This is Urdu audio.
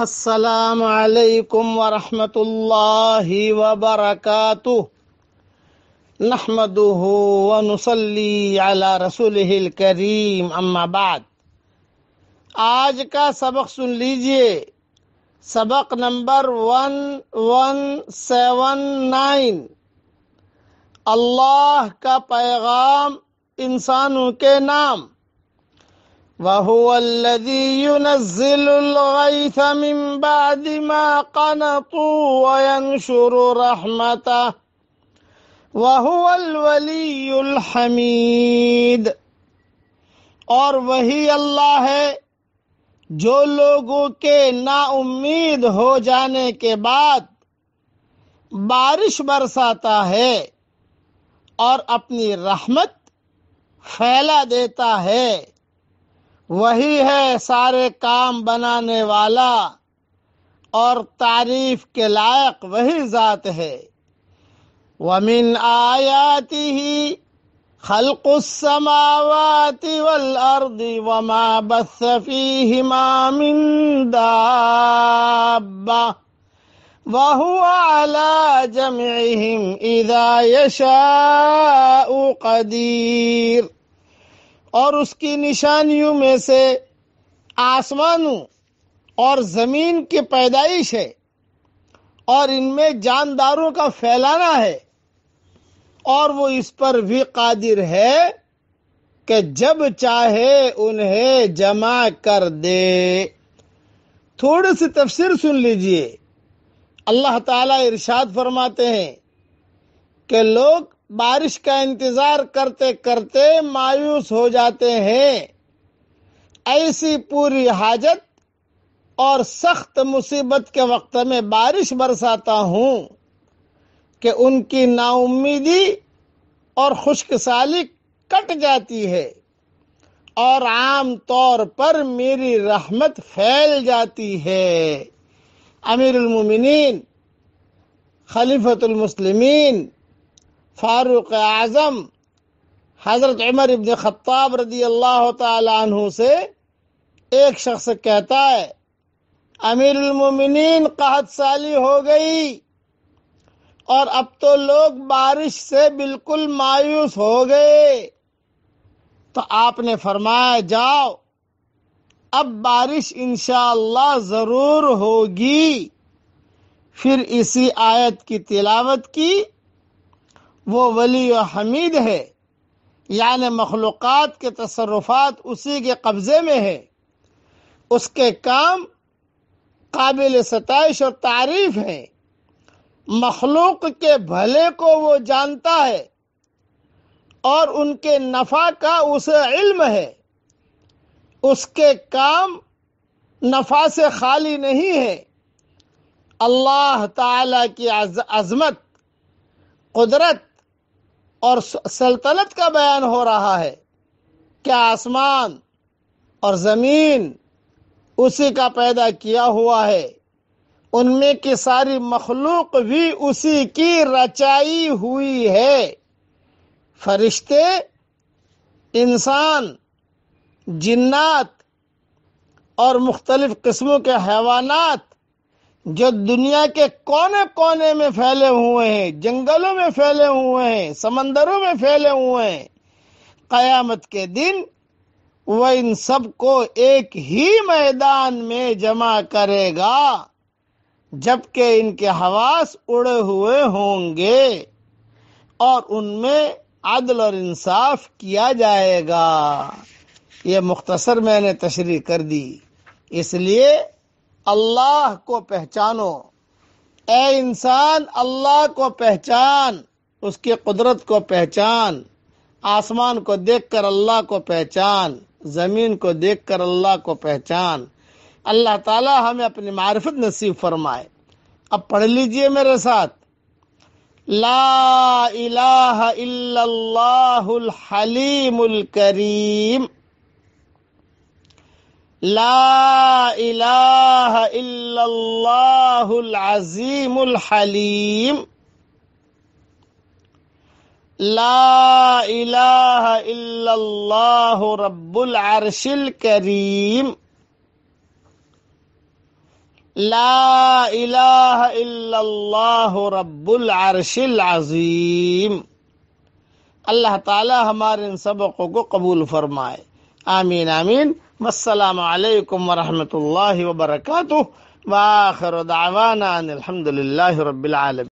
السلام علیکم ورحمۃ اللہ وبرکاتہ۔ نحمده ونصلي على رسوله الكريم اما بعد۔ آج کا سبق سن لیجیے۔ سبق number one one seven nine Allah کا پیغام انسانوں کے نام۔ وهو الذي ينزل الغيث من بعد ما قنطوا وينشر رحمته وهو الولي الحميد اور وہی اللہ ہے جو لوگوں کے نا امید ہو جانے کے بعد بارش برساتا ہے اور اپنی رحمت پھیلا دیتا ہے۔ وہی ہے سارے کام بنانے والا اور تعریف کے لائق وہی ذات ہے۔ ومن آیاته خلق السماوات والأرض وما بث فيهما من دابة وهو على جمعهم إذا يشاء قدير۔ اور اس کی نشانیوں میں سے آسمانوں اور زمین کی پیدائش ہے اور ان میں جانداروں کا پھیلانا ہے اور وہ اس پر بھی قادر ہے کہ جب چاہے انہیں جمع کر دے۔ تھوڑی سی تفسیر سن لیجیے۔ اللہ تعالی ارشاد فرماتے ہیں کہ لوگ بارش کا انتظار کرتے کرتے مایوس ہو جاتے ہیں۔ ایسی پوری حاجت اور سخت مصیبت کے وقت میں بارش برساتا ہوں کہ ان کی نا امیدی اور خشک سالی کٹ جاتی ہے اور عام طور پر میری رحمت پھیل جاتی ہے۔ امیر المومنین، خلیفۃ المسلمین فاروق اعظم حضرت عمر ابن خطاب رضی اللہ تعالی عنہ سے ایک شخص کہتا ہے، امیر المومنین قحط سالی ہو گئی اور اب تو لوگ بارش سے بالکل مایوس ہو گئے۔ تو آپ نے فرمایا، جاؤ، اب بارش انشاءاللہ ضرور ہوگی۔ پھر اسی آیت کی تلاوت کی۔ وہ ولی و حمید ہے۔ یعنی مخلوقات کے تصرفات اسی کے قبضے میں ہے۔ اس کے کام قابل ستائش اور تعریف ہے مخلوق کے بھلے کو وہ جانتا ہے اور ان کے نفع کا اسے علم ہے۔ اس کے کام نفع سے خالی نہیں ہے۔ اللہ تعالی کی عظمت، قدرت اور سلطنت کا بیان ہو رہا ہے کیا آسمان اور زمین اسی کا پیدا کیا ہوا ہے، ان میں کی ساری مخلوق بھی اسی کی رچائی ہوئی ہے۔ فرشتے، انسان، جنات اور مختلف قسموں کے حیوانات جو دنیا کے کونے کونے میں پھیلے ہوئے ہیں، جنگلوں میں پھیلے ہوئے ہیں، سمندروں میں پھیلے ہوئے ہیں، قیامت کے دن وہ ان سب کو ایک ہی میدان میں جمع کرے گا، جبکہ ان کے حواس اڑے ہوئے ہوں گے اور ان میں عدل اور انصاف کیا جائے گا۔ یہ مختصر میں نے تشریح کر دی۔ اس لیے اللہ کو پہچانو۔ اے انسان، اللہ کو پہچان، اس کی قدرت کو پہچان، آسمان کو دیکھ کر اللہ کو پہچان، زمین کو دیکھ کر اللہ کو پہچان۔ اللہ تعالی ہمیں اپنی معرفت نصیب فرمائے۔ اب پڑھ لیجیے میرے ساتھ۔ لا الہ الا اللہ الحلیم الکریم۔ لا إله إلا الله العظيم الحليم. لا إله إلا الله رب العرش الكريم. لا إله إلا الله رب العرش العظيم. الله تعالى ہمارے سبق قبول فرمائے. آمين آمين والسلام عليكم ورحمة الله وبركاته. وآخر دعوانا أن الحمد لله رب العالمين.